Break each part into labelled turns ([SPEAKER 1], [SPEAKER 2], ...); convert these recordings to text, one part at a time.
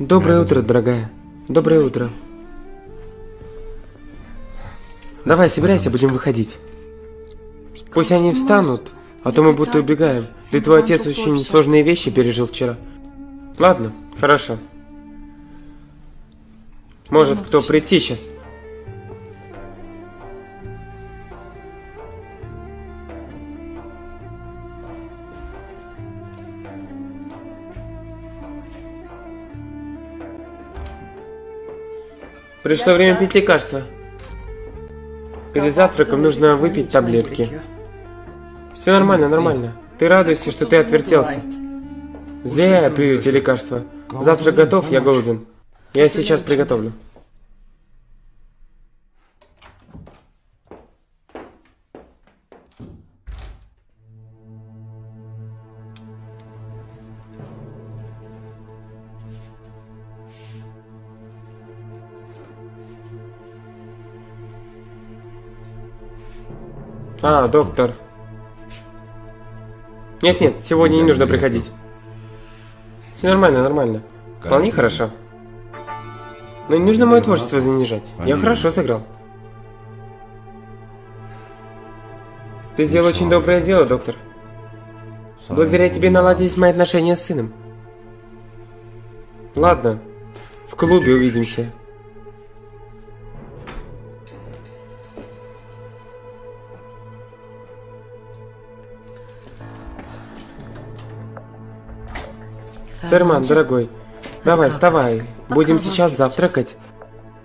[SPEAKER 1] Доброе утро, дорогая. Доброе утро. Давай, собирайся, будем выходить. Пусть они встанут, а то мы будто убегаем. Да и твой отец очень сложные вещи пережил вчера. Ладно, хорошо. Может кто прийти сейчас? Пришло время пить лекарства. Перед завтраком нужно выпить таблетки. Все нормально, нормально. Ты радуйся, что ты отвертелся. Зря я пью эти лекарства. Завтрак готов, я голоден. Я сейчас приготовлю. А, доктор. Нет-нет, сегодня не нужно приходить. Все нормально, нормально. Вполне хорошо. Но не нужно мое творчество занижать. Я хорошо сыграл. Ты сделал очень доброе дело, доктор. Благодаря тебе наладились мои отношения с сыном. Ладно, в клубе увидимся. Ферман, дорогой, давай, вставай. Будем сейчас завтракать.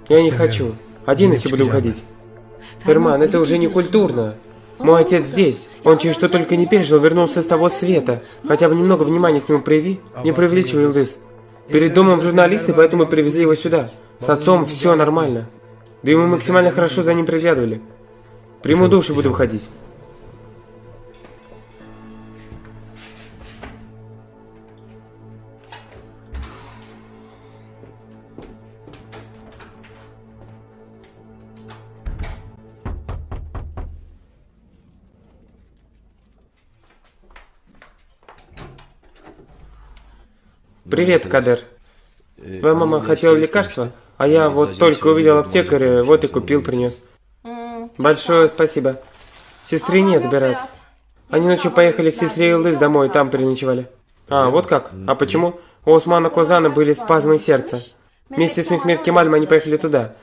[SPEAKER 1] Я не хочу. Один если буду уходить. Ферман, это уже не культурно. Мой отец здесь. Он через что только не пережил, вернулся с того света. Хотя бы немного внимания к нему прояви. Не преувеличивай, Лыз. Перед домом журналисты, поэтому привезли его сюда. С отцом все нормально. Да и мы максимально хорошо за ним приглядывали. Приму душ и буду выходить. Привет, Кадер. Твоя мама хотела лекарства, а я вот только увидел аптекаря, вот и купил, принес. Большое спасибо. Сестры нет, Берет. Они ночью поехали к сестре Илдыс домой, там переночевали. А, вот как? А почему? У Османа Козана были спазмы сердца. Вместе с Мехмед Кемальм они поехали туда.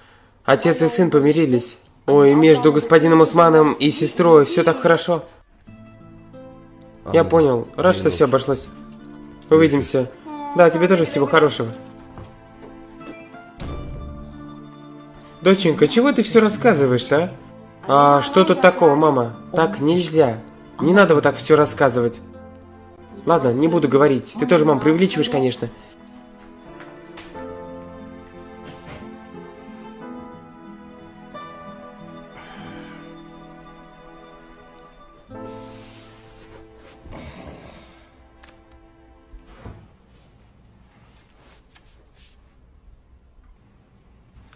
[SPEAKER 1] Отец и сын помирились. Ой, между господином Усманом и сестрой все так хорошо. Я понял. Рад, что все обошлось. Увидимся. Да, тебе тоже всего хорошего. Доченька, чего ты все рассказываешь-то, а? А что тут такого, мама? Так нельзя. Не надо вот так все рассказывать. Ладно, не буду говорить. Ты тоже, мам, преувеличиваешь, конечно.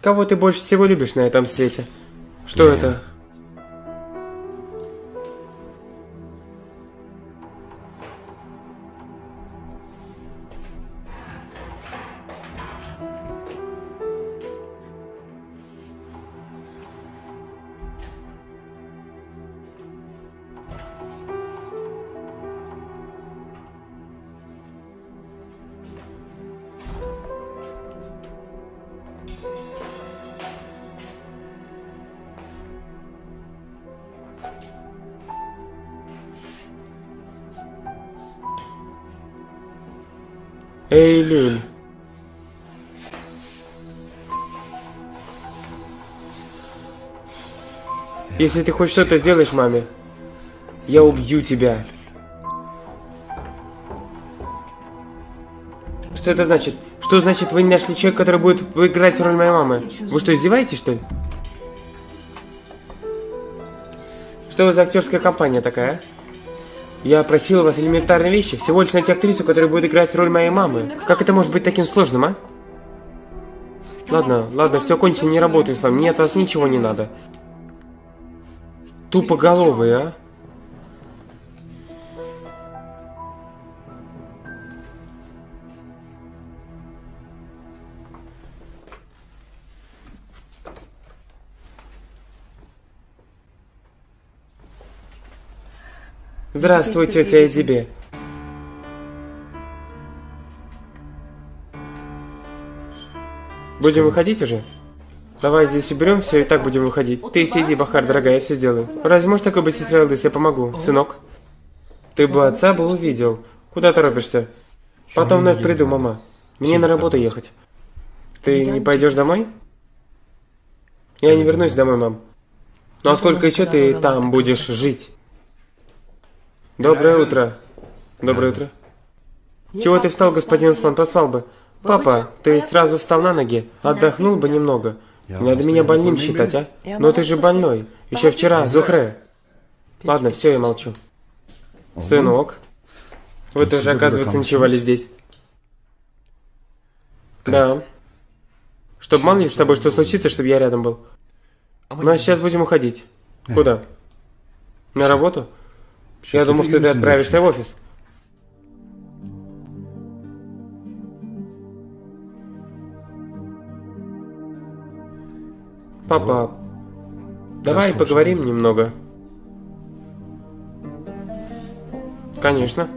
[SPEAKER 1] Кого ты больше всего любишь на этом свете? Что это? Если ты хоть что-то сделаешь маме, я убью тебя. Что это значит? Что значит вы не нашли человека, который будет играть роль моей мамы? Вы что, издеваетесь, что ли? Что вы за актерская компания такая, а? Я просил вас элементарные вещи, всего лишь найти актрису, которая будет играть роль моей мамы. Как это может быть таким сложным, а? Ладно, ладно, все кончено, не работаю с вами. Мне от вас ничего не надо. Тупоголовый, а? Здравствуй, тетя Эдиби. Будем выходить уже? Давай здесь уберем все и так будем выходить. Ты сиди, Бахар, дорогая, я все сделаю. Разве можешь такой быть сестра если я помогу, сынок? Ты бы отца бы увидел. Куда торопишься? Потом вновь приду, мама. Мне на работу ехать. Ты не пойдешь домой? Я не вернусь домой, мам. Ну а сколько еще ты там будешь жить? Доброе утро. Доброе утро. Чего ты встал, господин Усман, поспал бы? Папа, ты сразу встал на ноги, отдохнул бы немного. Не надо меня больным считать, а? Но ты же больной. Еще вчера, Зухре. Ладно, все, я молчу. Сынок, вы тоже, оказывается, ночевали здесь. Да. Чтоб мало ли с тобой что случится, чтобы я рядом был. Ну а сейчас будем уходить. Куда? На работу? Я думал, что ты отправишься в офис. Папа, давай поговорим немного. Конечно.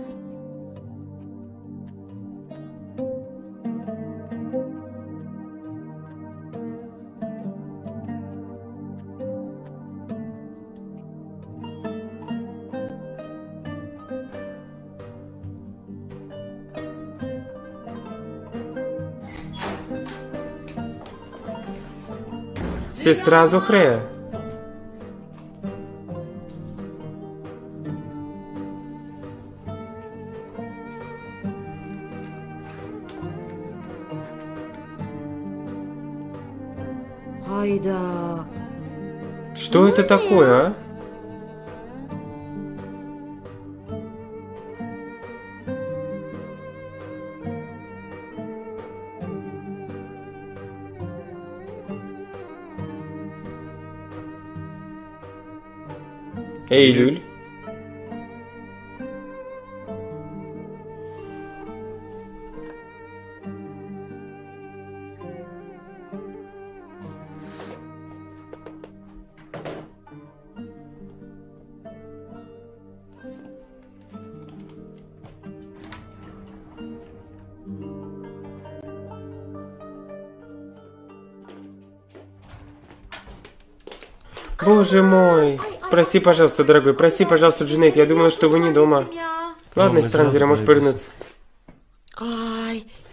[SPEAKER 1] Сестра Зухре.
[SPEAKER 2] Айда.
[SPEAKER 1] Что это такое, а? Eylül Боже мой. Прости, пожалуйста, дорогой. Прости, пожалуйста, Джинейт. Я думала, что вы не дома. Ладно, Странзера, можешь повернуться.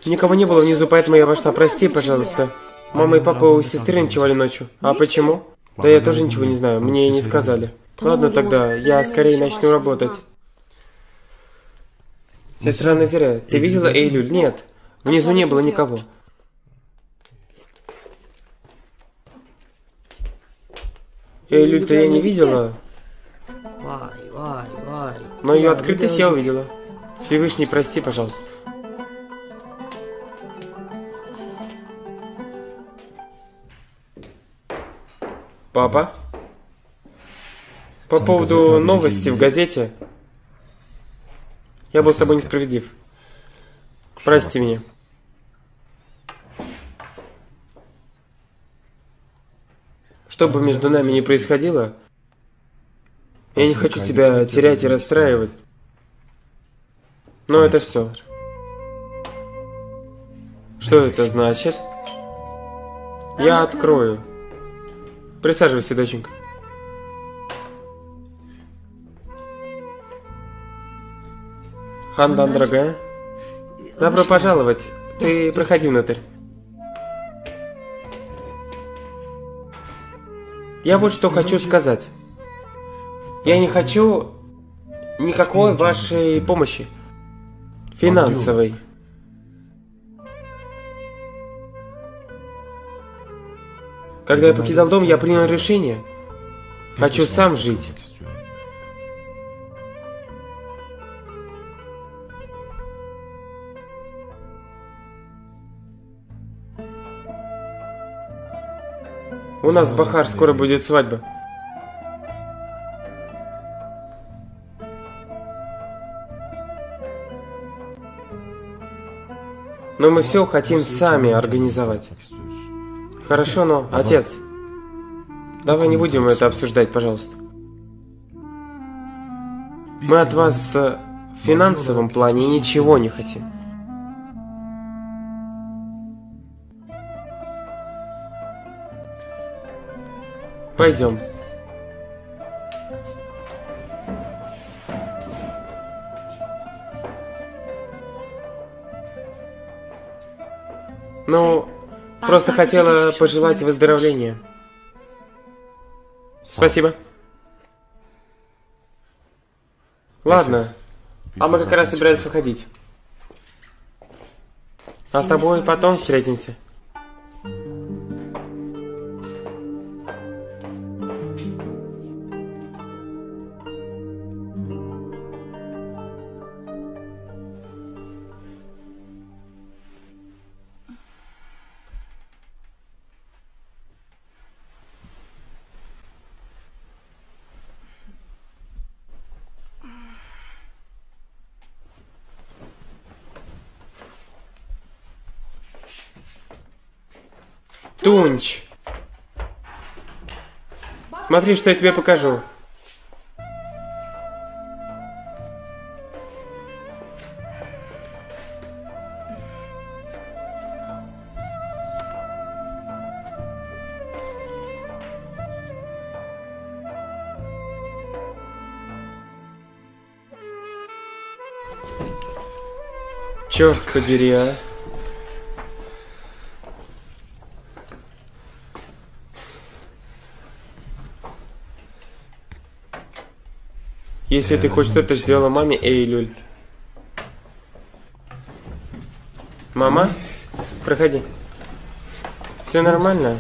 [SPEAKER 1] Никого не было внизу, поэтому я вошла. Прости, пожалуйста. Мама и папа у сестры ночевали ночью. А почему? Да я тоже ничего не знаю. Мне и не сказали. Ладно тогда, я скорее начну работать. Сестра Назира, ты видела Эйлюль? Нет. Внизу не было никого. Эйлюль-то я не видела. Но ее открытость я увидела. Всевышний, прости, пожалуйста. Папа? По поводу новости в газете. Я был с тобой несправедлив. Прости меня. Что бы между нами ни происходило, я не хочу тебя терять и расстраивать. Но это все. Что это значит? Я открою. Присаживайся, доченька. Хандан, дорогая. Добро пожаловать. Ты проходи внутрь. Я вот что хочу сказать. Я не хочу никакой вашей помощи. Финансовой. Когда я покидал дом, я принял решение. Хочу сам жить. У нас, Бахар, скоро будет свадьба. Но мы все хотим сами организовать. Хорошо, но, отец, давай не будем это обсуждать, пожалуйста. Мы от вас э, в финансовом плане ничего не хотим. Пойдем. Ну, просто хотела пожелать выздоровления. Спасибо. Ладно. А мы как раз собирались выходить. А с тобой потом встретимся. Смотри, что я тебе покажу. Черт подери, а. Если ты хоть что-то сделала маме, эй, Люль. Мама? Проходи. Все нормально?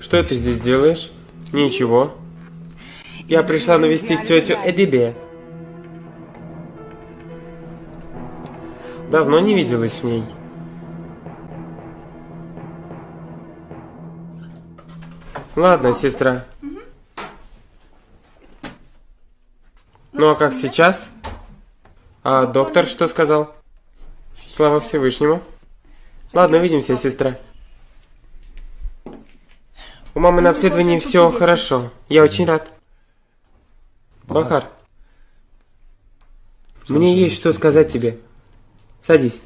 [SPEAKER 1] Что ты здесь делаешь? Ничего. Я пришла навестить тетю Эдибе. Давно не виделась с ней. Ладно, сестра. Ну а как сейчас? А доктор что сказал? Слава Всевышнему. Ладно, увидимся, сестра. У мамы на обследовании все хорошо. Я очень рад. Бахар. Мне есть что сказать тебе. Садись.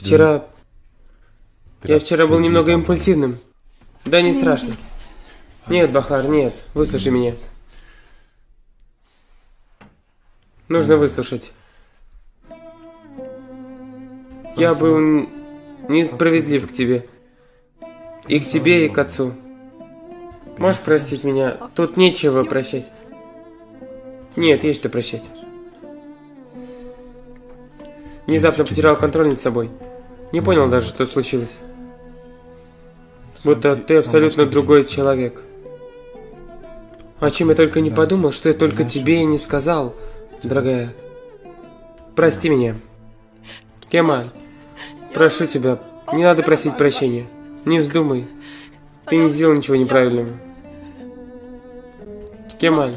[SPEAKER 1] Вчера... Я вчера был немного импульсивным. Да не страшно. Нет, Бахар, нет. Выслушай меня. Нужно выслушать. Я был несправедлив к тебе. И к тебе, и к отцу. Можешь простить меня? Тут нечего прощать. Нет, есть что прощать. Внезапно потерял контроль над собой. Не понял даже, что случилось. Будто ты абсолютно другой человек. О чем я только не подумал, что я только тебе и не сказал, дорогая. Прости меня. Кемаль, прошу тебя, не надо просить прощения. Не вздумай. Ты не сделал ничего неправильного. Кемаль,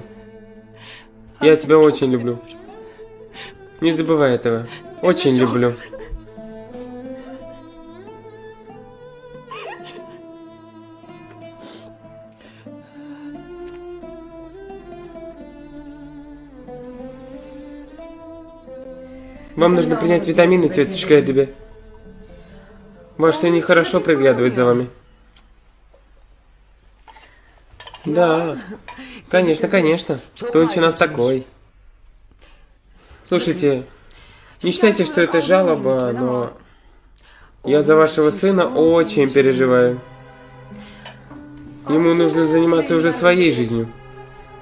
[SPEAKER 1] я тебя очень люблю. Не забывай этого. Очень люблю. Вам нужно принять витамины, тетушка Эдебе. Ваш сын нехорошо приглядывает за вами. Да, конечно, конечно. Тонче нас такой. Слушайте, не считайте, что это жалоба, но я за вашего сына очень переживаю. Ему нужно заниматься уже своей жизнью.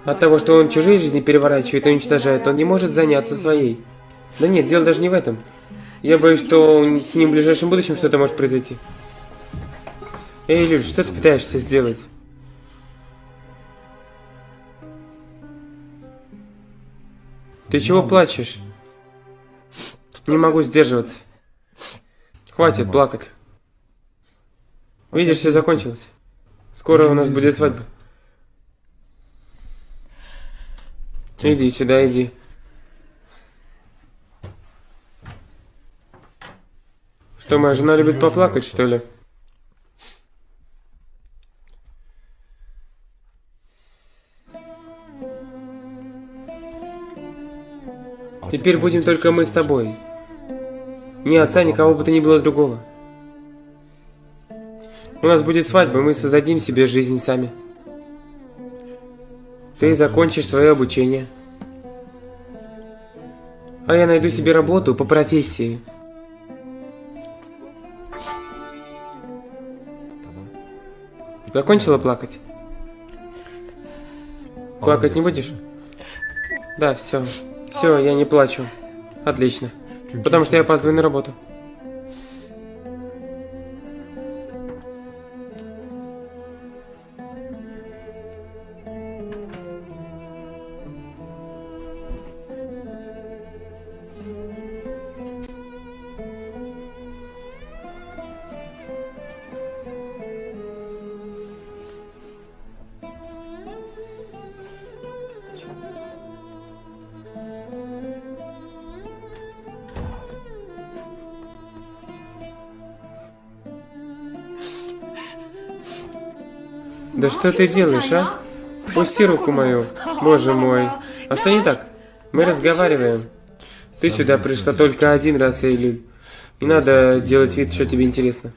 [SPEAKER 1] От того, что он чужие жизни переворачивает и уничтожает, он не может заняться своей. Да нет, дело даже не в этом. Я боюсь, что с ним в ближайшем будущем что-то может произойти. Эй, Люль, что ты пытаешься сделать? Ты чего плачешь? Не могу сдерживаться. Хватит плакать. Видишь, все закончилось. Скоро у нас будет свадьба. Иди сюда, иди. Что, моя жена любит поплакать, что ли? Теперь будем только мы с тобой. Ни отца, никого бы то ни было другого. У нас будет свадьба, мы создадим себе жизнь сами. Ты закончишь свое обучение. А я найду себе работу по профессии. Закончила плакать? Плакать не будешь? Да, все. Все, я не плачу. Отлично. Потому что я опаздываю на работу. Что ты делаешь, а? Пусти руку мою. Боже мой. А что не так? Мы разговариваем. Ты сюда пришла только один раз, Эйлюль. Не надо делать вид, что тебе интересно.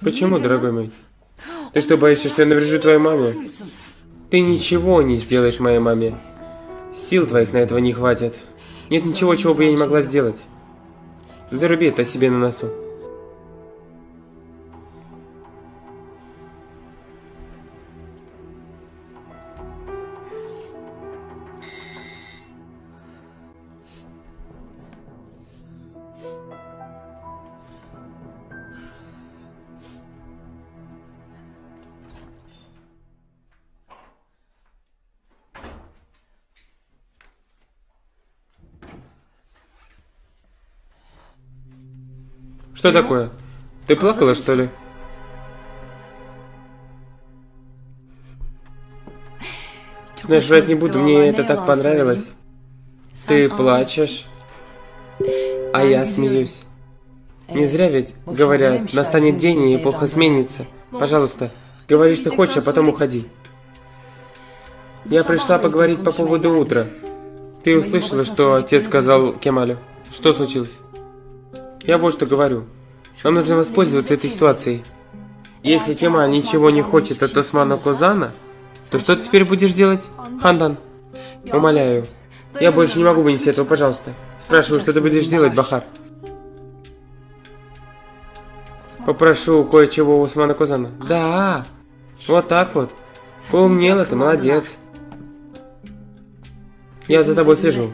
[SPEAKER 1] Почему, дорогой мой? Ты что, боишься, что я наврежу твоей маме? Ты ничего не сделаешь моей маме. Сил твоих на этого не хватит. Нет ничего, чего бы я не могла сделать. Заруби это себе на носу. Что такое? Ты плакала, что ли? Знаешь, врать не буду, мне это так понравилось. Ты плачешь, а я смеюсь. Не зря ведь говорят, настанет день и эпоха сменится. Пожалуйста, говори, что хочешь, а потом уходи. Я пришла поговорить по поводу утра. Ты услышала, что отец сказал Кемалю? Что случилось? Я вот что говорю. Нам нужно воспользоваться этой ситуацией. Если Кемаль ничего не хочет от Османа Козана, то что ты теперь будешь делать, Хандан? Умоляю. Я больше не могу вынести этого, пожалуйста. Спрашиваю, что ты будешь делать, Бахар? Попрошу кое-чего у Усмана Козана. Да, вот так вот. Поумнела ты, молодец. Я за тобой слежу.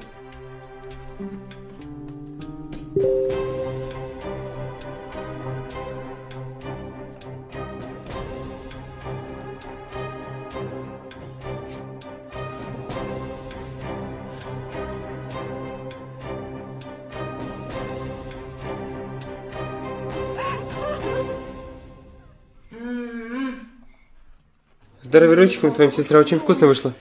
[SPEAKER 1] Здоровья ручкам твоим, сестра очень вкусно вышла.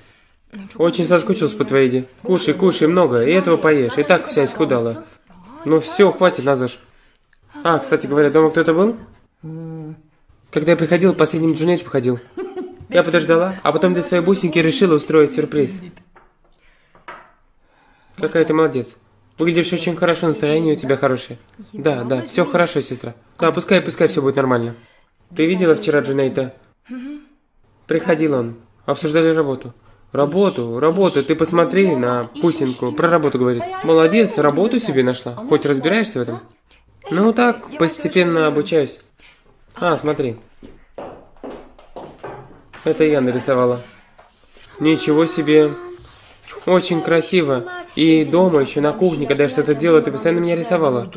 [SPEAKER 1] Очень соскучился по твоей еде. Кушай, кушай много, и этого поешь. И так вся исхудала. Ну все, хватит, Назар. А, кстати говоря, дома кто-то был? Когда я приходил, последним Джунейд входил. Я подождала, а потом для своей бусинки решила устроить сюрприз. Какая ты молодец. Выглядишь очень хорошо, настроение у тебя хорошее. Да, да, все хорошо, сестра. Да, пускай, пускай все будет нормально. Ты видела вчера Джунейта? Приходил он. Обсуждали работу. Работу, работу, ты посмотри на Пусинку, про работу говорит. Молодец, работу себе нашла. Хоть разбираешься в этом? Ну так, постепенно обучаюсь. А, смотри. Это я нарисовала. Ничего себе. Очень красиво. И дома еще на кухне, когда я что-то делала, ты постоянно меня рисовала.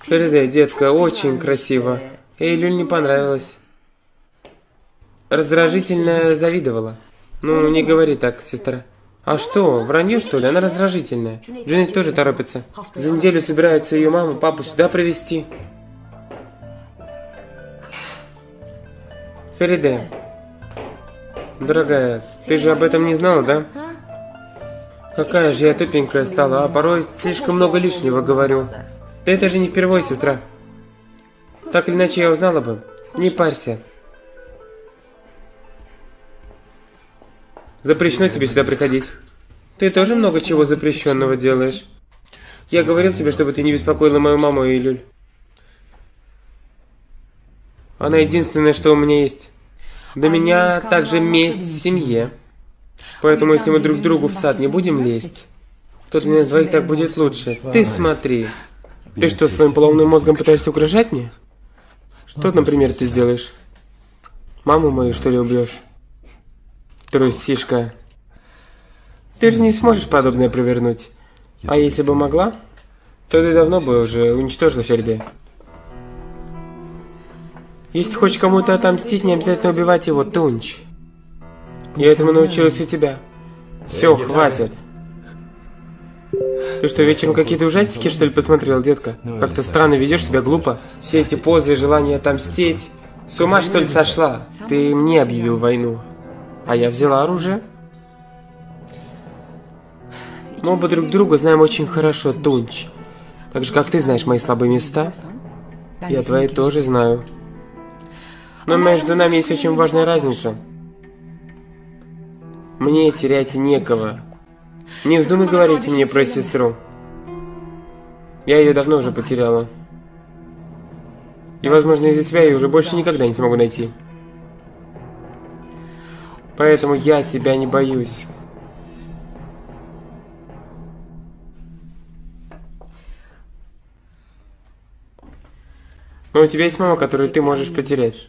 [SPEAKER 1] Фериде, детка, очень красиво. Эй, Люль не понравилось. Раздражительно завидовала. Ну, не говори так, сестра. А что, вранье что ли? Она раздражительная. Дженнет тоже торопится. За неделю собирается ее мама, папу сюда привезти. Фериде, дорогая, ты же об этом не знала, да? Какая же я тупенькая стала, а порой слишком много лишнего говорю. Да это же не впервые, сестра. Так или иначе я узнала бы. Не парься. Запрещено тебе сюда приходить. Ты тоже много чего запрещенного делаешь. Я говорил тебе, чтобы ты не беспокоила мою маму и Люль. Она единственное, что у меня есть. До меня также месть в семье. Поэтому, если мы друг другу в сад не будем лезть, то для нас двоих так будет лучше. Ты смотри. Ты что, своим половым мозгом пытаешься угрожать мне? Что, например, ты сделаешь? Маму мою, что ли, убьешь? Трусишка. Ты же не сможешь подобное провернуть. А если бы могла, то ты давно бы уже уничтожила Ферди. Если хочешь кому-то отомстить, не обязательно убивать его, Тунч. Я этому научилась у тебя. Все, хватит. Ты что, вечером какие-то ужастики, что ли, посмотрел, детка? Как-то странно ведешь себя, глупо. Все эти позы, желание отомстить. С ума, что ли, сошла? Ты мне объявил войну. А я взяла оружие. Мы оба друг друга знаем очень хорошо, Тунч. Так же, как ты знаешь мои слабые места, я твои тоже знаю. Но между нами есть очень важная разница. Мне терять некого. Не вздумай говорить мне про сестру. Я ее давно уже потеряла. И, возможно, из-за тебя я уже больше никогда не смогу найти. Поэтому я тебя не боюсь. Но у тебя есть мама, которую ты можешь потерять.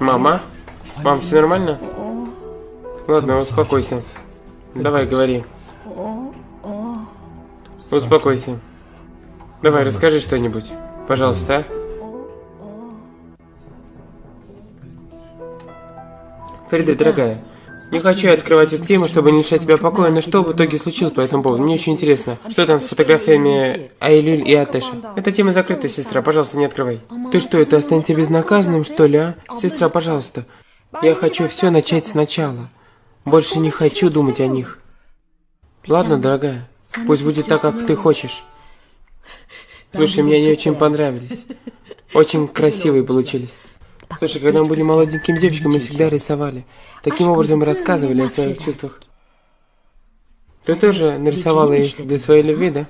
[SPEAKER 1] Мама? Мам, все нормально? Ладно, успокойся. Давай, говори. Успокойся. Давай, расскажи что-нибудь. Пожалуйста, а? Фарида, дорогая, не хочу открывать эту тему, чтобы не лишать тебя покоя, но что в итоге случилось по этому поводу? Мне очень интересно. Что там с фотографиями Айлюль и Атэша? Эта тема закрыта, сестра, пожалуйста, не открывай. Ты что, это останется безнаказанным, что ли, а? Сестра, пожалуйста. Я хочу все начать сначала. Больше не хочу думать о них. Ладно, дорогая, пусть будет так, как ты хочешь. Слушай, мне они очень понравились. Очень красивые получились. Слушай, когда мы были молоденькими девочками, мы всегда рисовали. Таким образом рассказывали о своих чувствах. Ты тоже нарисовала их для своей любви, да?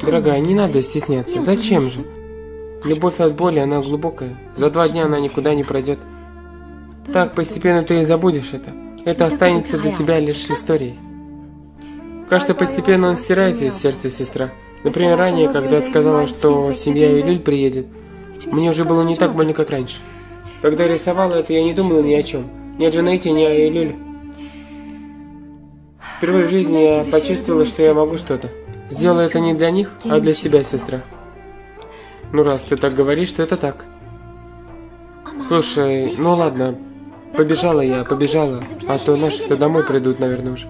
[SPEAKER 1] Дорогая, не надо стесняться. Зачем же? Любовь от боли, она глубокая. За два дня она никуда не пройдет. Так, постепенно ты и забудешь это. Это останется для тебя лишь историей. Кажется, постепенно он стирается из сердца сестра. Например, ранее, когда сказала, что семья Илюль приедет, мне уже было не так больно, как раньше. Когда рисовала это, я не думала ни о чем. Ни о Джанете, ни о Элюле. Впервые в жизни я почувствовала, что я могу что-то. Сделала это не для них, а для себя, сестра. Ну, раз ты так говоришь, то это так. Слушай, ну ладно. Побежала я, побежала. А то наши-то домой придут, наверное, уже.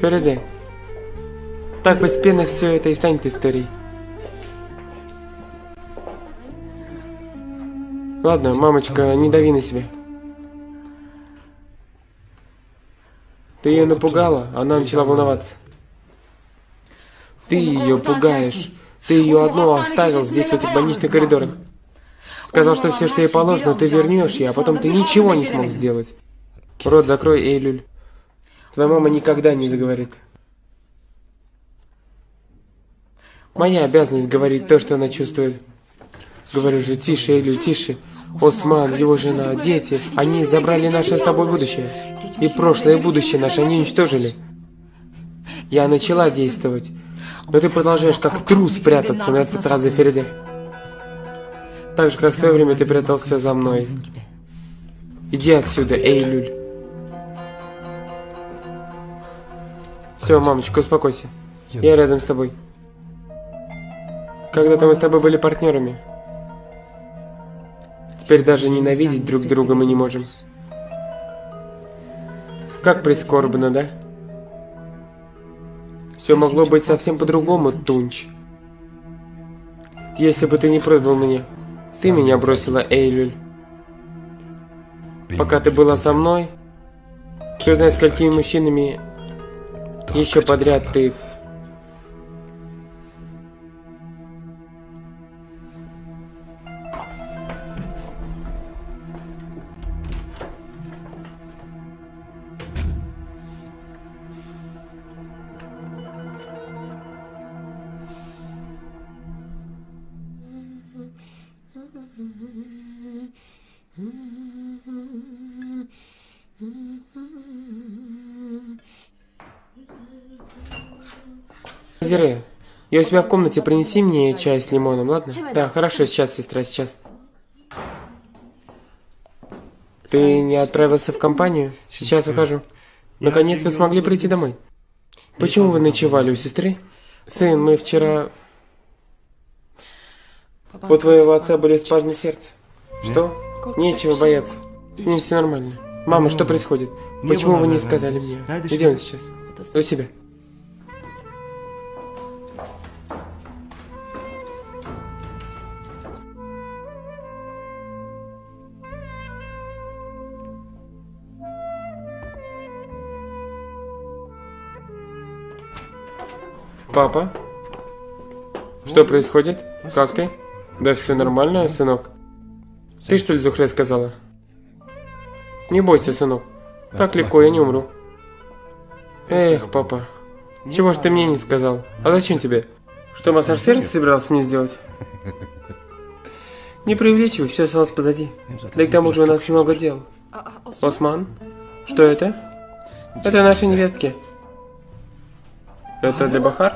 [SPEAKER 1] Фереде. Так постепенно все это и станет историей. Ладно, мамочка, не дави на себя. Ты ее напугала, она начала волноваться. Ты ее пугаешь. Ты ее одну оставил здесь, в этих больничных коридорах. Сказал, что все, что ей положено, ты вернешь ей, а потом ты ничего не смог сделать. Рот закрой, Эйлюль. Твоя мама никогда не заговорит. Моя обязанность говорить то, что она чувствует. Говорю же, тише, Элю, тише. Осман, его жена, дети, они забрали наше с тобой будущее. И прошлое и будущее наше они уничтожили. Я начала действовать. Но ты продолжаешь как трус прятаться на этот раз за Фериде. Так же, как в свое время ты прятался за мной. Иди отсюда, Эйлюль. Все, мамочка, успокойся. Я рядом с тобой. Когда-то мы с тобой были партнерами. Теперь даже ненавидеть друг друга мы не можем. Как прискорбно, да? Все могло быть совсем по-другому, Тунч. Если бы ты не продал меня, ты меня бросила, Эйлюль. пока ты была со мной. Кто знает, сколькими мужчинами еще подряд ты Зире, я у себя в комнате, принеси мне чай с лимоном, ладно? Да, хорошо, сейчас, сестра, сейчас. Ты не отправился в компанию? Сейчас ухожу. Наконец вы смогли прийти домой. Почему вы ночевали у сестры? Сын, мы вчера... У твоего отца были спазмы сердца. Что? Нечего бояться. С ним все нормально. Мама, что происходит? Почему вы не сказали мне? Где он сейчас? У себя. Папа? Что происходит? Как ты? Да все нормально, сынок. Ты что ли Зухре сказала? Не бойся, сынок. Так легко я не умру. Эх, папа. Чего ж ты мне не сказал? А зачем тебе? Что, массаж сердца собирался мне сделать? Не преувеличивай, все осталось позади. Да и к тому же у нас много дел. Осман? Что это? Это наши невестки. Это для Бахар?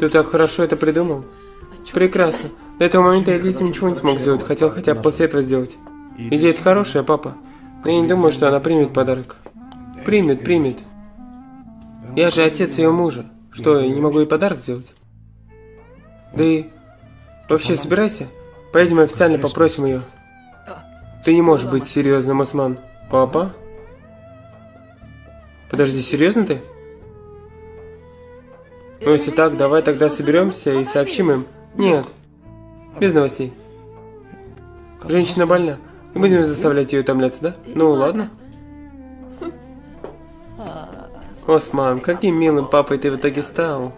[SPEAKER 1] Ты так хорошо это придумал? Прекрасно. До этого момента я детям ничего не смог сделать, хотел хотя бы после этого сделать. Идея хорошая, папа. Но я не думаю, что она примет подарок. Примет, примет. Я же отец ее мужа. Что, я не могу ей подарок сделать? Да и... Вообще, собирайся. Поедем официально попросим ее. Ты не можешь быть серьезным, Осман. Папа? Подожди, серьезно ты? Ну, если так, давай тогда соберемся и сообщим им. Нет, без новостей. Женщина больна. Не будем заставлять ее утомляться, да? Ну, ладно. Осман, каким милым папой ты в итоге стал.